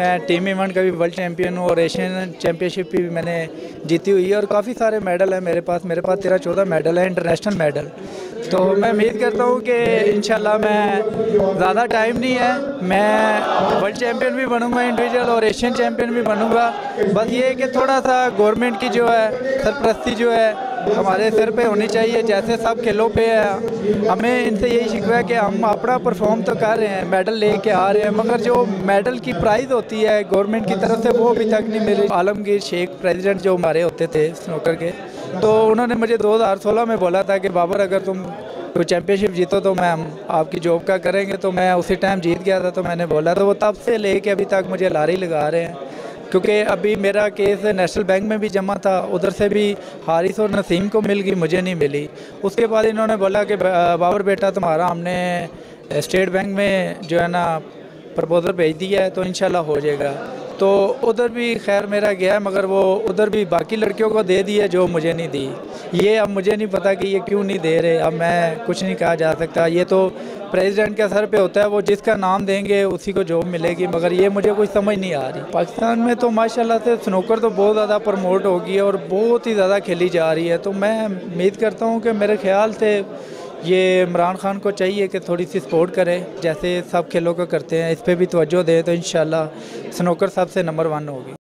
میں team event کا بھی ورلڈ چیمپئن ہوں اور ایشین چیمپئن شپ بھی میں نے جیتی ہوئی ہے اور کافی سارے میڈل ہیں میرے پاس میرے پاس تیرہ چودہ میڈل ہیں، انٹرنیشنل میڈل۔ تو میں امید کرتا ہوں کہ انشاءاللہ میں زیادہ ٹائم نہیں ہے، میں ورلڈ چیمپئن بھی بنوں گا انڈیویجول اور ایشین چیمپئن بھی بنوں گا۔ بس یہ ہے کہ تھوڑا سا گورنمنٹ کی جو ہے، سرپرستی جو ہے ہمارے سر پہ ہونی چاہیے، جیسے سب کھیلوں پہ ہے۔ ہمیں ان سے یہی شکوہ ہے کہ ہم اپنا پرفارم تو کر رہے ہیں میڈل لے کے آ رہے ہیں۔ مگر جو میڈل کی پرائز ہوتی ہے گورنمنٹ کی طرف سے، وہ ابھی تک نہیں ملی۔ عالمگیر شیخ پریزیڈنٹ جو ہمارے ہوتے تھے سنوکر کے، تو انہوں نے مجھے دو ہزار سولہ میں بولا تھا کہ بابر، اگر تم کوئی چیمپئن شپ جیتو تو میں آپ کی جاب کا کریں گے۔ تو میں اسی ٹائم جیت گیا تھا، تو میں نے بولا تو وہ تب سے لے کے ابھی تک مجھے لاری لگا رہے ہیں۔ کیونکہ ابھی میرا کیس نیشنل بینک میں بھی جمع تھا، ادھر سے بھی حارث اور نسیم کو مل گئی، مجھے نہیں ملی۔ اس کے بعد انہوں نے بولا کہ بابر بیٹا تمہارا ہم نے اسٹیٹ بینک میں جو ہے نا پرپوزل بھیج دیا ہے تو انشاءاللہ ہو جائے گا۔ تو ادھر بھی خیر میرا گیا ہے، مگر وہ ادھر بھی باقی لڑکیوں کو دے دی ہے جو مجھے نہیں دی۔ یہ اب مجھے نہیں پتا کہ یہ کیوں نہیں دے رہے۔ اب میں کچھ نہیں کہا جا سکتا۔ یہ تو پریزیڈنٹ کے سر پہ ہوتا ہے، وہ جس کا نام دیں گے اسی کو جاب ملے گی۔ مگر یہ مجھے کوئی سمجھ نہیں آ رہی۔ پاکستان میں تو ماشاءاللہ سے سنوکر تو بہت زیادہ پروموٹ ہوگی اور بہت ہی زیادہ کھیلی جا رہی ہے۔ تو میں امید کرتا ہوں کہ میرے خیال سے یہ عمران خان کو چاہیے کہ تھوڑی سی سپورٹ کرے، جیسے سب کھیلوں کو کرتے ہیں، اس پہ بھی توجہ دے تو انشاءاللہ سنوکر سب سے نمبر ون ہوگی۔